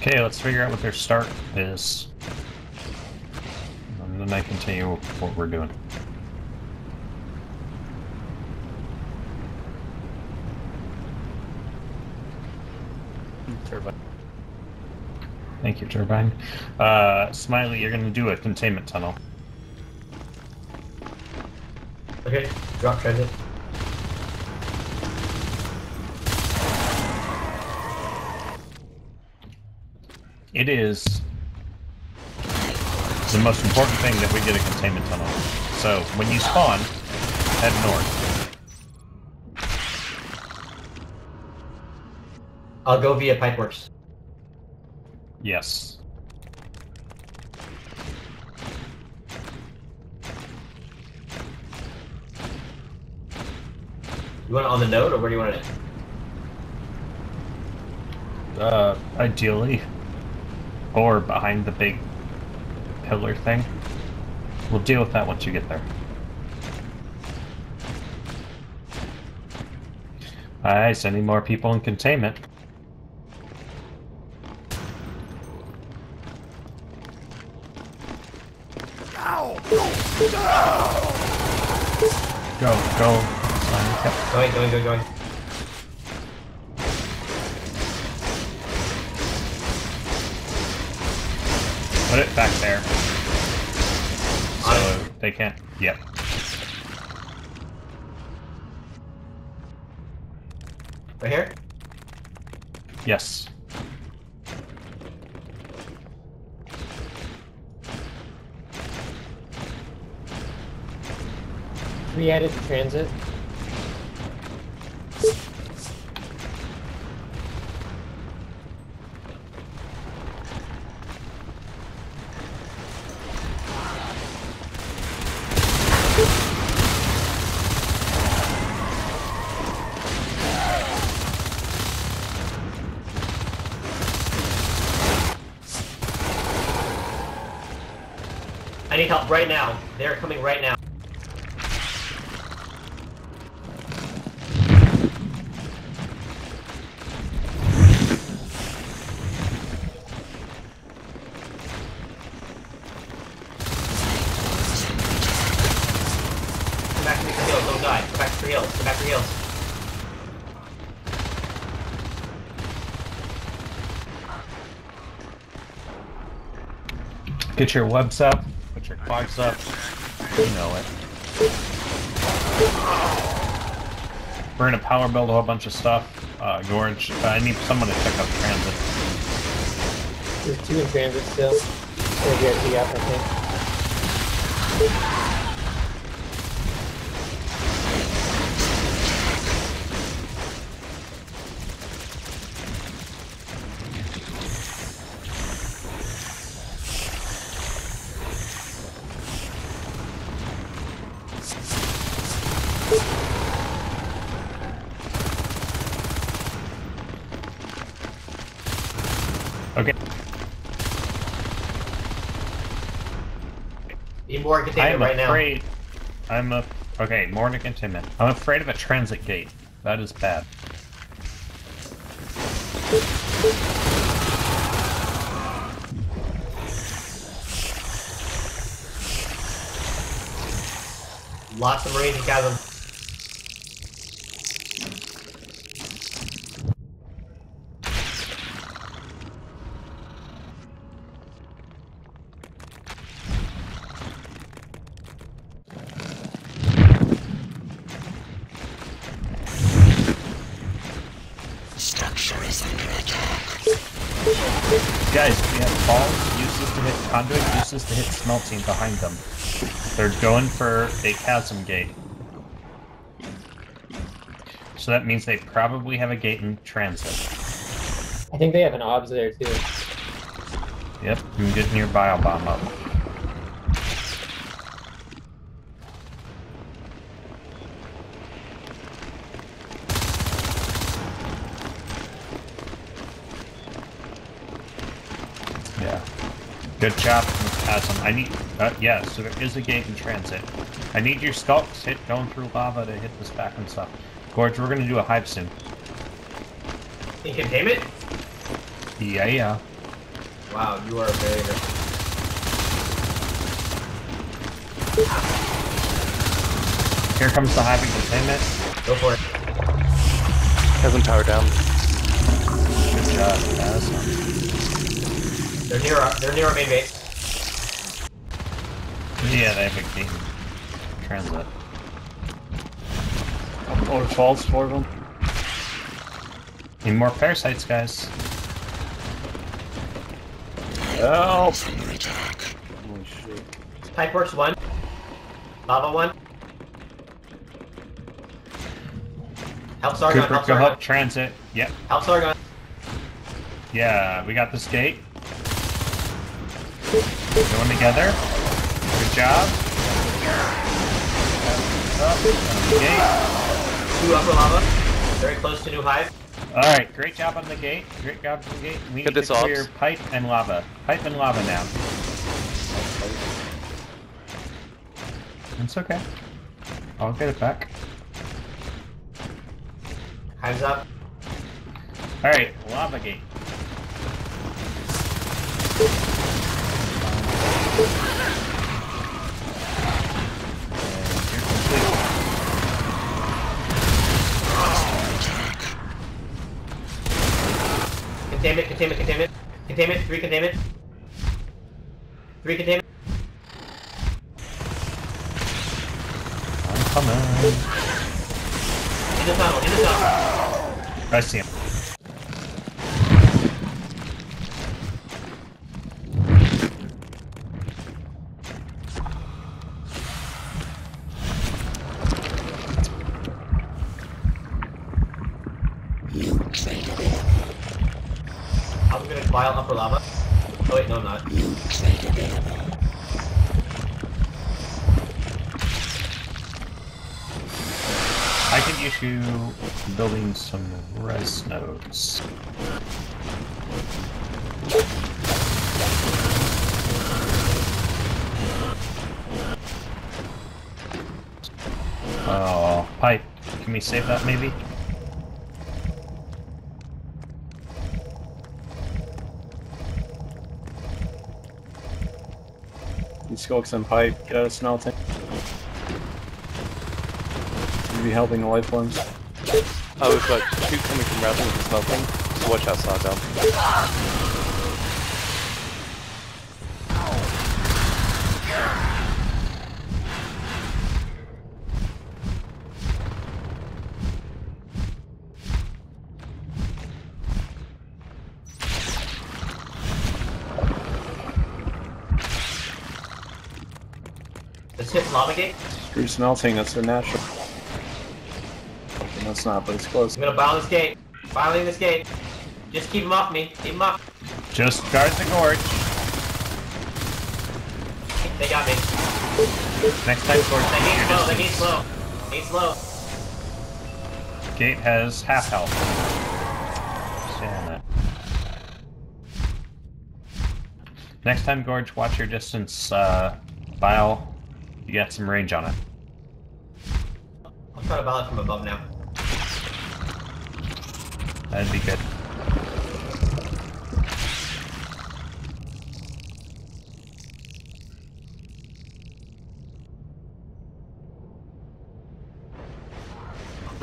Okay, let's figure out what their start is. And then I continue what we're doing. Turbine. Thank you, Turbine. Uh, Smiley, you're gonna do a containment tunnel. Okay, drop transit. It is the most important thing that we get a containment tunnel. So when you spawn, head north. I'll go via Pipeworks. Yes. You want it on the node, or where do you want it? Uh, ideally. Or behind the big pillar thing. We'll deal with that once you get there. Alright, sending more people in containment. Go, go. Yep. Going, going, going, going. Put it back there. On So they can't. Yep. Right here? Yes. We added transit. Help right now. They're coming right now. Get your webs up. Put your up. You know it. We're gonna power build a whole bunch of stuff. Uh, George, I need someone to check up transit. There's two in transit still. Get the up, I think. Okay. Need more containment right now. I'm afraid. I'm a. Okay, more containment. I'm afraid of a transit gate. That is bad. Lots of and chasm. Guys, we have balls. Use this to hit conduit. Use this to hit smelting behind them. They're going for a chasm gate. So that means they probably have a gate in transit. I think they have an obs there too. Yep, I'm getting your bio bomb up. Yeah. Good job, Chasm. I need. Uh, yeah, so there is a gate in transit. I need your skulks hit going through lava to hit this back and stuff. Gorge, we're gonna do a hive soon. In containment? Yeah, yeah. Wow, you are very aggressive. Here comes the hive containment. Go for it. Hasn't powered down. Good job, guys. They're near our, they're near our main base. Yeah, they have a gate transit. Or false for them. Need more parasites, guys. Help! Under attack. Holy shit. Pipeworks one. Lava one. Help Sargon, Cooper, help go Sargon. help transit. Yep. Help Sargon. Yeah, we got this gate. Going together. Good job. Up, gate. Two upper lava. Very close to new hive. All right, great job on the gate. Great job on the gate. We Get need this to clear ops. pipe and lava. Pipe and lava now. It's okay. I'll get it back. Hive's up. All right, lava gate. Containment, containment, containment. Three containment. Three containment. I'm coming. In the tunnel, in the tunnel. I see him. Upper lava. Oh wait, no I'm not. New trade available. I can issue building some res nodes. Oh, pipe. Can we save that maybe? Skulks and pipe, get out of smelting. You be helping the lifelines. Oh, we've got two coming from with the smelting. So watch out, Sargon. Let's hit lava gate. Screw smelting, that's their natural. No, it's not, but it's close. I'm gonna bile this gate. Filing this gate. Just keep him off me. Keep him off. Just guard the gorge. They got me. Next time gorge That gate's your slow. That distance. gate's slow. Gate's slow. Gate has half health. Damn it. Next time, Gorge, watch your distance. Uh, Bile, you got some range on it. I'll try to it from above now. That'd be good.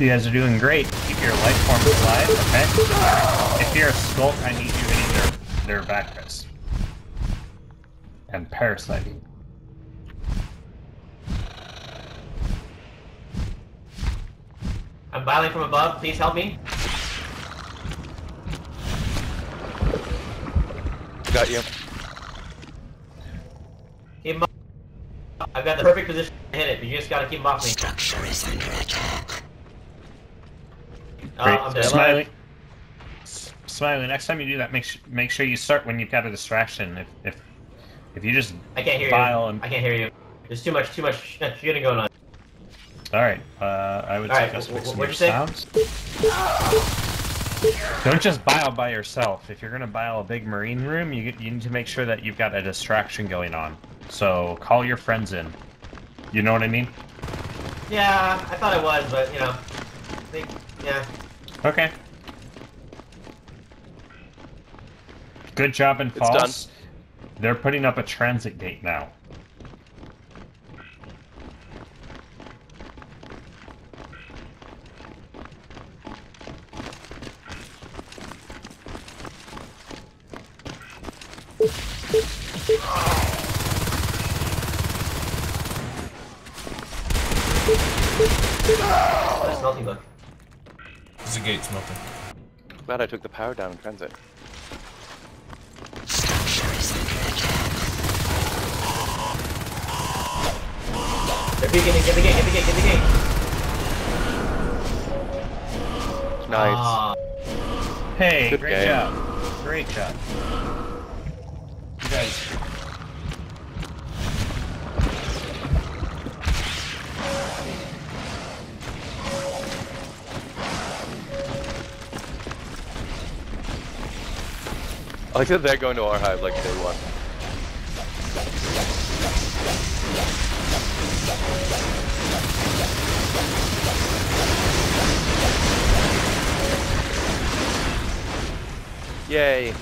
You guys are doing great. Keep your life forms alive, okay? If you're a skulk, I need you hitting their, their back. And parasiting. I'm from above. Please help me. Got you. Keep him off. I've got the perfect position to hit it, but you just gotta keep him off me. Structure is under attack. Uh, I'm dead. Smiley. Smiley, next time you do that, make, sh- make sure you start when you've got a distraction. If, if, if you just I can't hear Vile you. and- I can't hear you. There's too much, too much shooting going on. All right. Uh, I would All right, suggest wh- fixing wh- your you sounds. Don't just bile by yourself. If you're gonna bile a big marine room, you you need to make sure that you've got a distraction going on. So call your friends in. You know what I mean? Yeah, I thought I was, but you know, I think, yeah. Okay. Good job in It's false. They're putting up a transit gate now. Oh, smelting book. There's a gate smelting. Glad I took the power down in transit. Structure is under attack. They're peeking in. Get the gate. Get the gate. Get the gate. Nice. Ah, Hey, Good great game. job. Great job. I like that they're going to our hive like day one. Yay.